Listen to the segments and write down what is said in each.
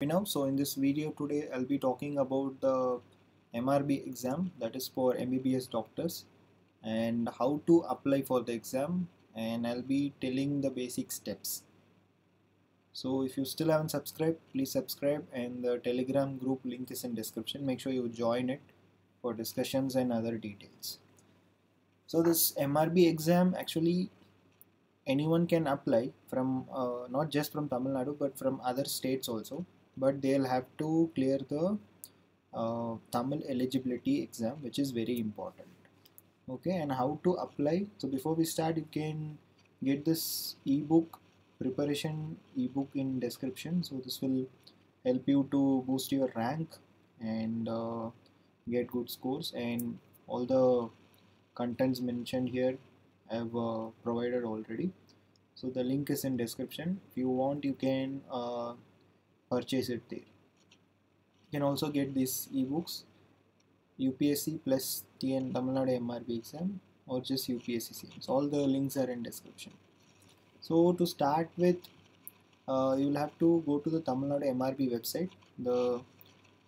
so in this video today I'll be talking about the MRB exam that is for MBBS doctors and how to apply for the exam and I'll be telling the basic steps. So if you still haven't subscribed please subscribe and the telegram group link is in description. Make sure you join it for discussions and other details. So this MRB exam actually anyone can apply from uh, not just from Tamil Nadu but from other states also but they'll have to clear the uh, Tamil eligibility exam which is very important. Okay and how to apply? So before we start you can get this ebook preparation ebook in description. So this will help you to boost your rank and uh, get good scores. And all the contents mentioned here I have uh, provided already. So the link is in description. If you want you can uh, purchase it there you can also get these ebooks UPSC plus TN Tamil Nadu MRB exam or just UPSC. So all the links are in description. So to start with, uh, you will have to go to the Tamil Nadu MRB website. The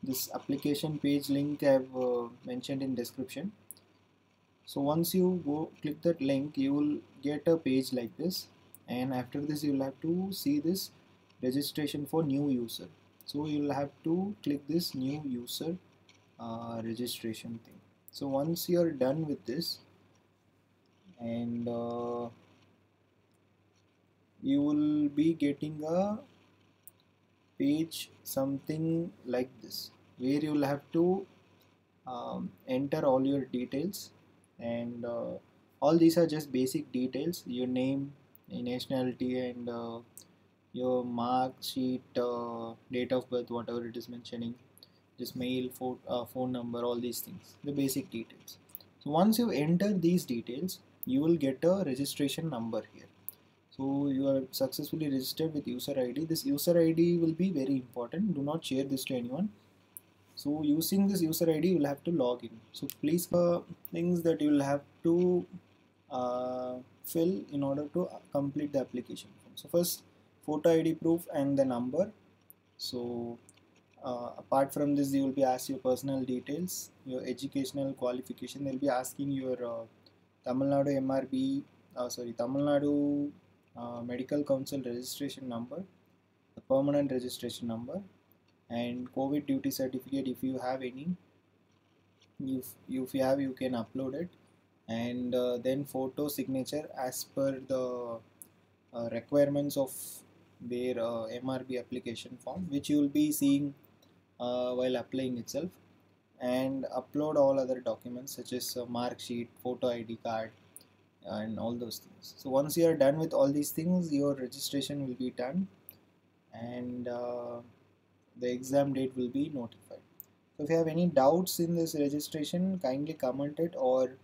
this application page link I have uh, mentioned in description. So once you go click that link, you will get a page like this, and after this you will have to see this registration for new user. So you'll have to click this new user uh, registration thing. So once you're done with this and uh, you will be getting a page something like this where you'll have to um, enter all your details. And uh, all these are just basic details your name nationality and uh, your mark sheet uh, date of birth whatever it is mentioning just mail phone, uh, phone number all these things the basic details. So once you enter these details you will get a registration number here. So you are successfully registered with user id this user id will be very important. Do not share this to anyone. So using this user id you will have to log in. So please uh, things that you will have to uh, fill in order to complete the application so first photo ID proof and the number. So uh, apart from this you will be asked your personal details your educational qualification. They'll be asking your uh, Tamil Nadu MRB uh, sorry Tamil Nadu uh, Medical Council registration number the permanent registration number and COVID duty certificate. If you have any if, if you have you can upload it. And uh, then photo signature as per the uh, requirements of their uh, MRB application form which you will be seeing uh, while applying itself and upload all other documents such as mark sheet, photo ID card and all those things. So once you are done with all these things your registration will be done and uh, the exam date will be notified. So if you have any doubts in this registration kindly comment it or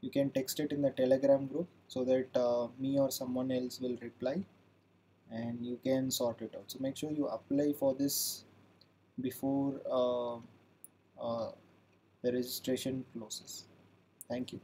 you can text it in the telegram group so that uh, me or someone else will reply and you can sort it out. So make sure you apply for this before uh, uh, the registration closes thank you